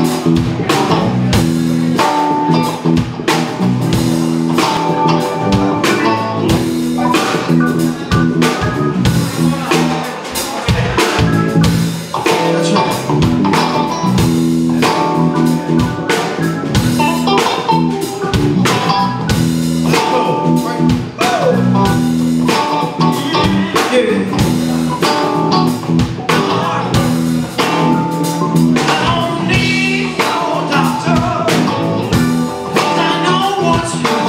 Need no God's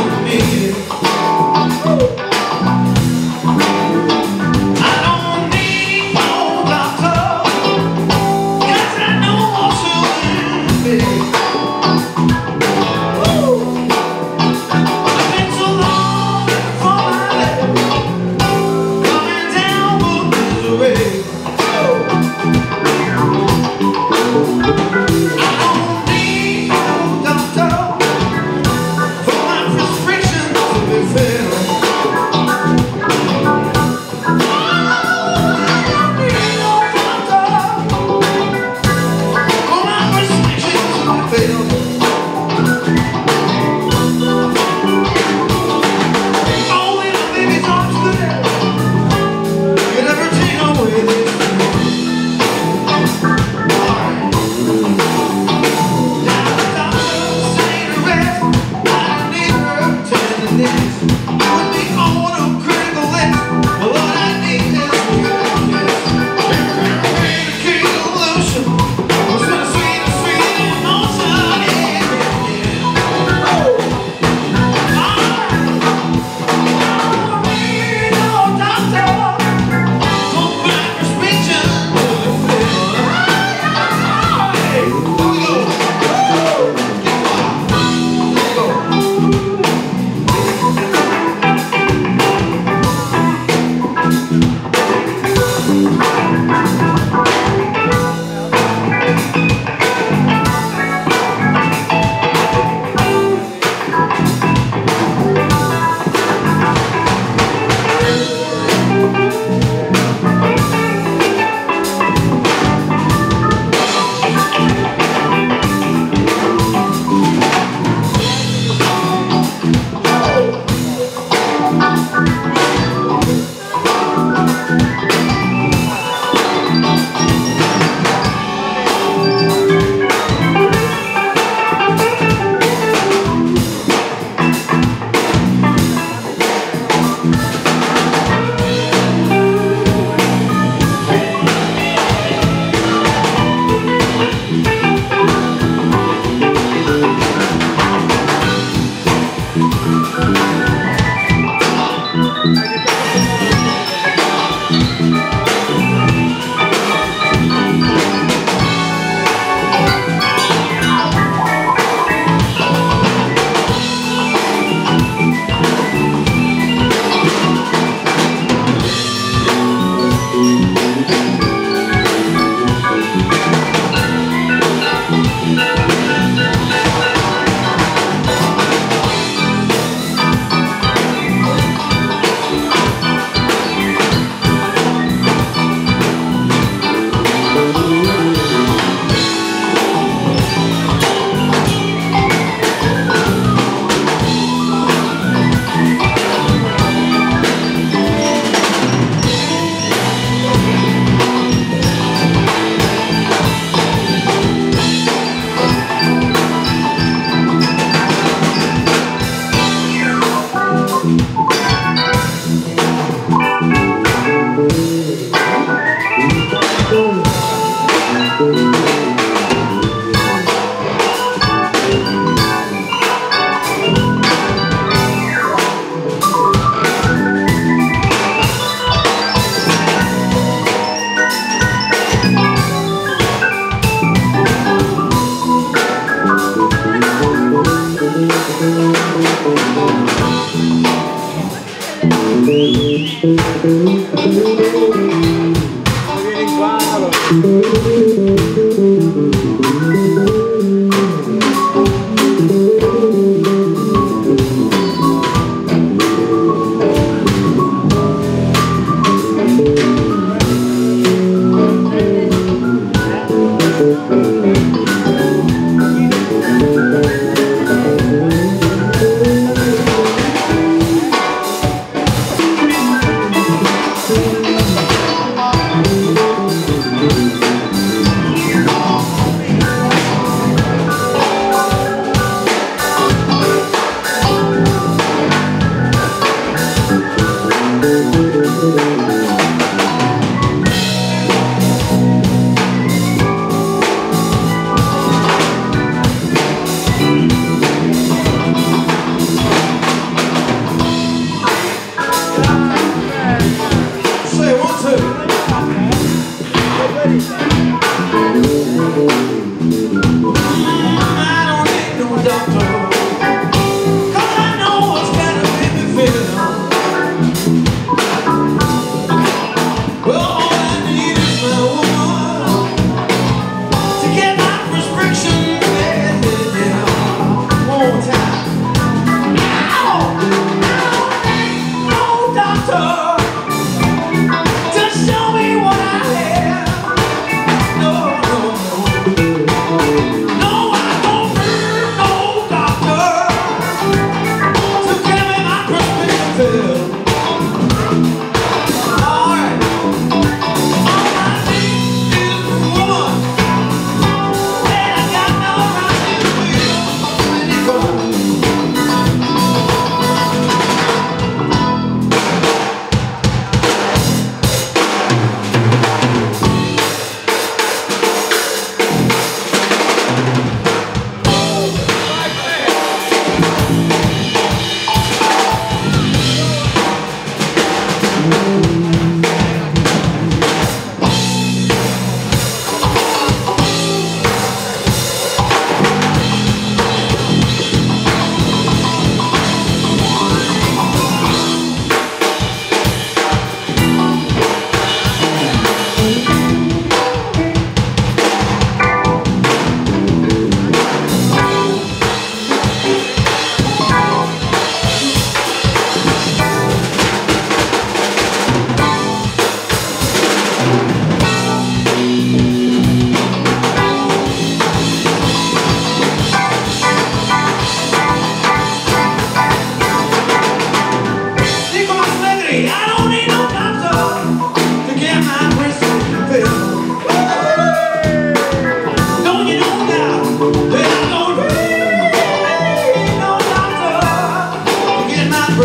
Música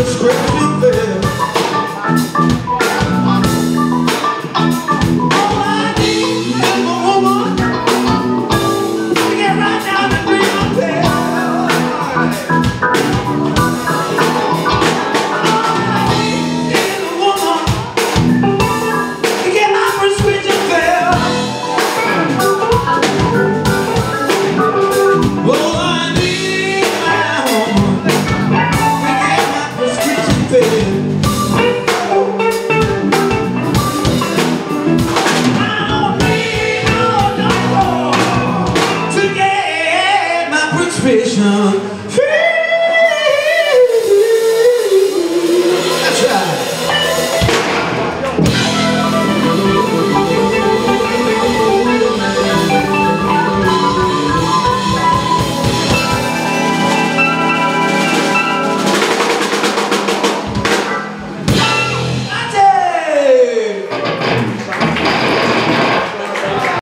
script.